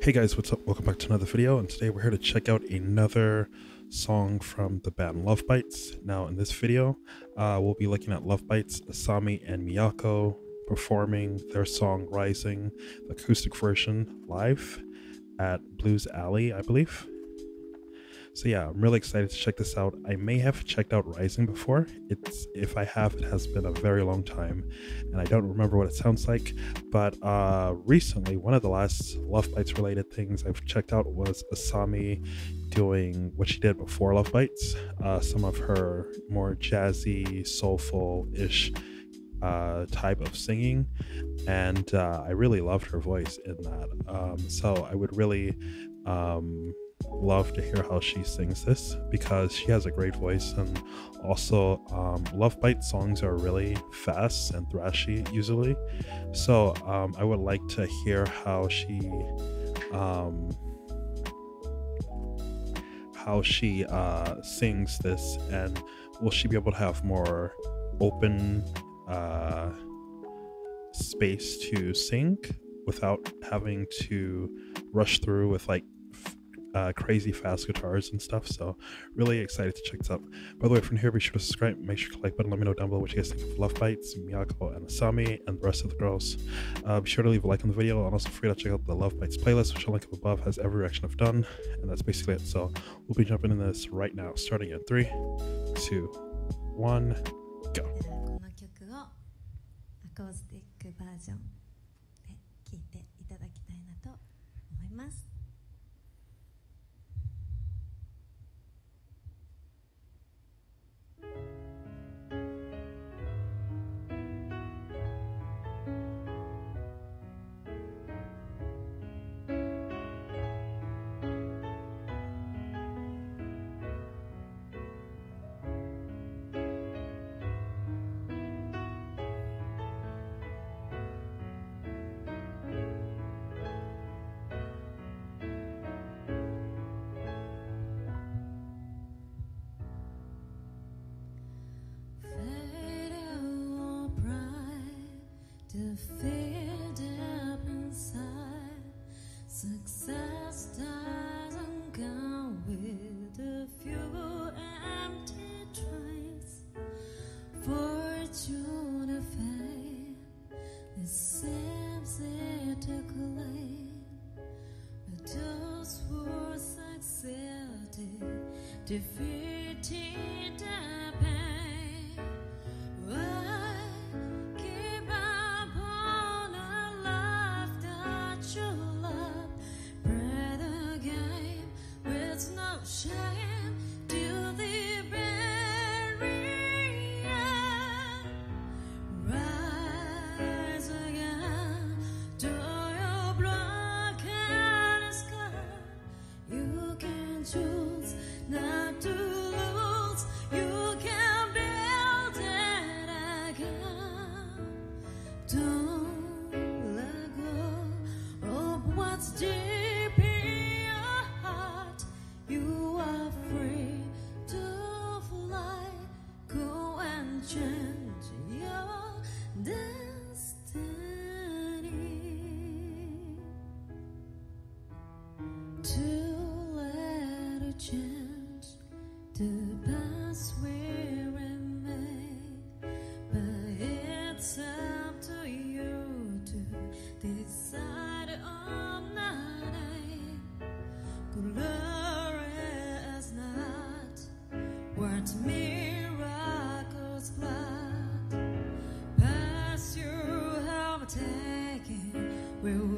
Hey guys, what's up? Welcome back to another video, and today we're here to check out another song from the band Love Bites. Now, in this video, uh, we'll be looking at Love Bites, Asami, and Miyako performing their song Rising, the acoustic version, live at Blues Alley, I believe. So yeah, I'm really excited to check this out. I may have checked out Rising before. It's if I have, it has been a very long time, and I don't remember what it sounds like. But uh, recently, one of the last Love Bites related things I've checked out was Asami doing what she did before Love Bites. Uh, some of her more jazzy, soulful-ish uh, type of singing, and uh, I really loved her voice in that. Um, so I would really. Um, love to hear how she sings this because she has a great voice and also um, love bite songs are really fast and thrashy usually. So um, i would like to hear how she um, how she uh, sings this and will she be able to have more open uh, space to sing without having to rush through with like uh, crazy fast guitars and stuff. So really excited to check this out. By the way, from here, be sure to subscribe, make sure to like button, let me know down below what you guys think of Love Bites, Miyako, and Asami, and the rest of the girls. Uh, be sure to leave a like on the video, and also free to check out the Love Bites playlist, which I'll link up above, has every reaction I've done, and that's basically it. So we'll be jumping in this right now, starting in three, two, one, go. この曲をアコースティックバージョンで聴いていただきたいなと思います Seems it took away. But those who succeeded defeated miracles glad. Past you have taken will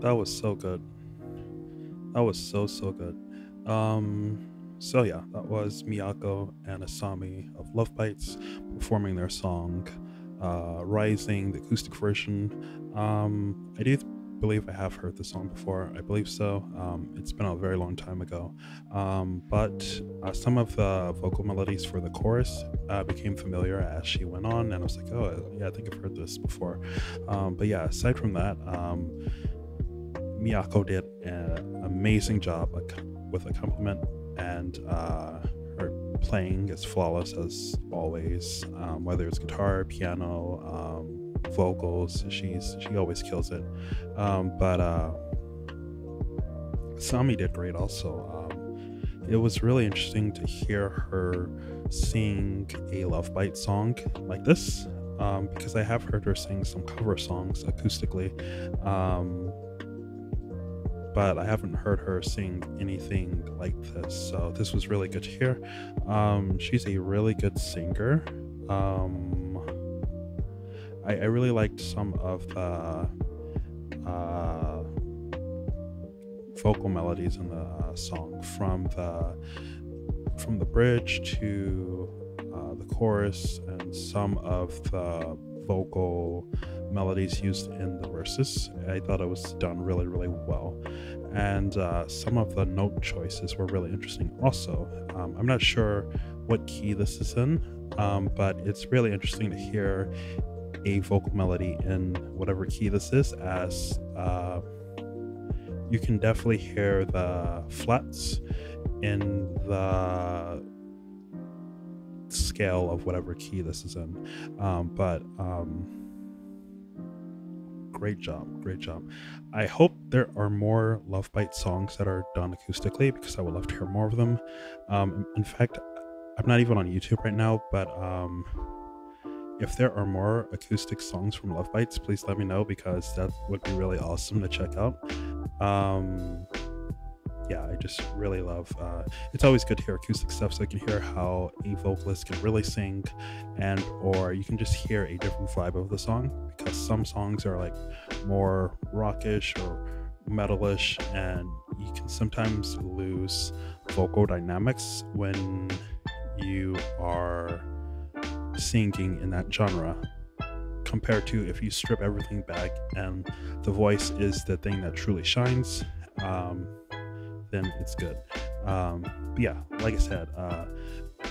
That was so good. That was so so good. Um so yeah, that was Miyako and Asami of Love Bites performing their song uh Rising, the acoustic version. Um I do believe I have heard the song before. I believe so. Um it's been a very long time ago. Um but uh, some of the vocal melodies for the chorus uh, became familiar as she went on and I was like, "Oh, yeah, I think I've heard this before." Um but yeah, aside from that, um Miyako did an amazing job with accompaniment, and uh, her playing is flawless as always. Um, whether it's guitar, piano, um, vocals, she's she always kills it. Um, but uh, Sami did great also. Um, it was really interesting to hear her sing a Love Bite song like this. Um, because I have heard her sing some cover songs acoustically, um, but I haven't heard her sing anything like this. So this was really good to hear. Um, she's a really good singer. Um, I, I really liked some of the uh, vocal melodies in the uh, song from the from the bridge to uh, the chorus and some of the vocal melodies used in the verses. I thought it was done really, really well. And uh, some of the note choices were really interesting also. Um, I'm not sure what key this is in, um, but it's really interesting to hear a vocal melody in whatever key this is as uh, you can definitely hear the flats in the scale of whatever key this is in. Um, but um, great job, great job. I hope there are more Love Bite songs that are done acoustically because I would love to hear more of them. Um, in fact, I'm not even on YouTube right now, but um, if there are more acoustic songs from Love Bites, please let me know because that would be really awesome to check out. Um, yeah, I just really love. Uh, it's always good to hear acoustic stuff, so you can hear how a vocalist can really sing, and or you can just hear a different vibe of the song because some songs are like more rockish or metalish, and you can sometimes lose vocal dynamics when you are singing in that genre compared to if you strip everything back and the voice is the thing that truly shines um, then it's good um, yeah like i said uh,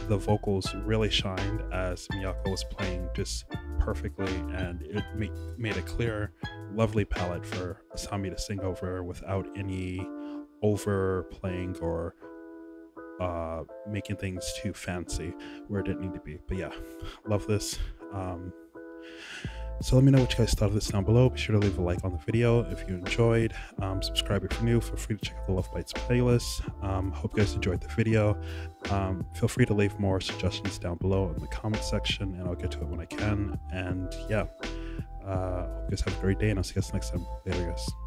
the vocals really shined as miyako was playing just perfectly and it made, made a clear lovely palette for asami to sing over without any overplaying or uh, making things too fancy where it didn't need to be. But yeah, love this. Um, so let me know what you guys thought of this down below. Be sure to leave a like on the video if you enjoyed. Um, subscribe if you're new. Feel free to check out the Love Bites playlist. Um, hope you guys enjoyed the video. Um, feel free to leave more suggestions down below in the comment section, and I'll get to it when I can. And yeah, uh, hope you guys have a great day, and I'll see you guys next time. Later, guys.